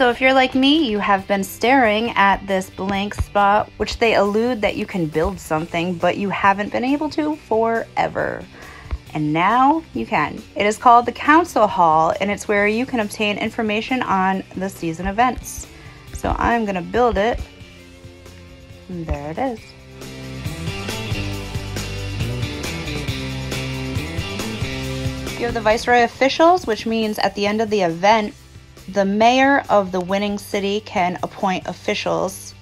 So if you're like me, you have been staring at this blank spot, which they allude that you can build something, but you haven't been able to forever. And now you can. It is called the Council Hall, and it's where you can obtain information on the season events. So I'm gonna build it. And there it is. You have the Viceroy officials, which means at the end of the event, the mayor of the winning city can appoint officials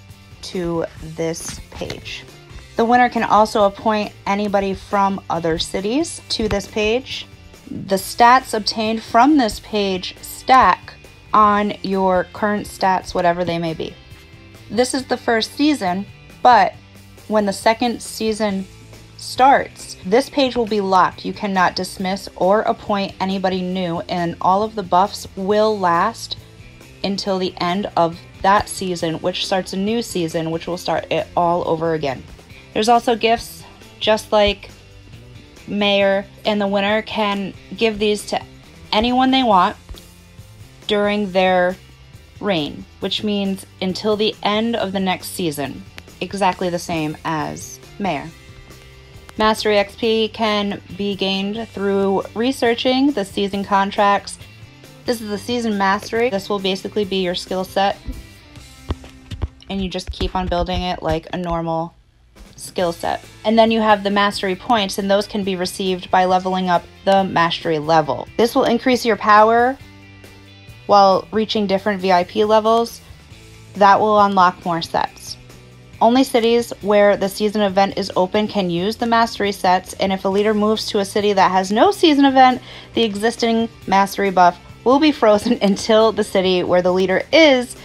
to this page. The winner can also appoint anybody from other cities to this page. The stats obtained from this page stack on your current stats, whatever they may be. This is the first season, but when the second season starts, this page will be locked. You cannot dismiss or appoint anybody new, and all of the buffs will last until the end of that season, which starts a new season, which will start it all over again. There's also gifts, just like Mayor, and the winner can give these to anyone they want during their reign, which means until the end of the next season, exactly the same as Mayor. Mastery XP can be gained through researching the season contracts. This is the season mastery. This will basically be your skill set. And you just keep on building it like a normal skill set. And then you have the mastery points, and those can be received by leveling up the mastery level. This will increase your power while reaching different VIP levels. That will unlock more sets. Only cities where the season event is open can use the mastery sets, and if a leader moves to a city that has no season event, the existing mastery buff will be frozen until the city where the leader is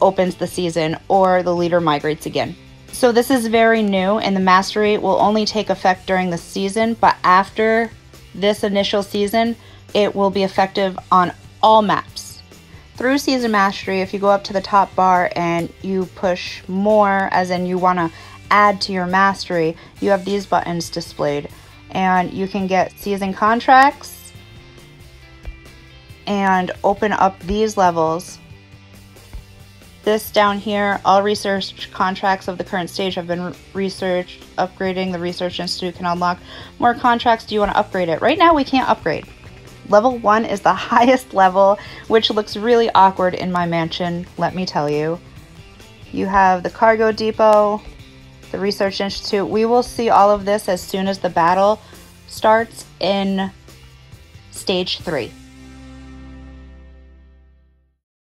opens the season or the leader migrates again. So this is very new, and the mastery will only take effect during the season, but after this initial season, it will be effective on all maps through Season Mastery, if you go up to the top bar and you push more, as in you want to add to your mastery, you have these buttons displayed. And you can get season contracts and open up these levels. This down here, all research contracts of the current stage have been researched. Upgrading the Research Institute can unlock more contracts. Do you want to upgrade it? Right now, we can't upgrade. Level 1 is the highest level, which looks really awkward in my mansion, let me tell you. You have the cargo depot, the research institute. We will see all of this as soon as the battle starts in stage 3.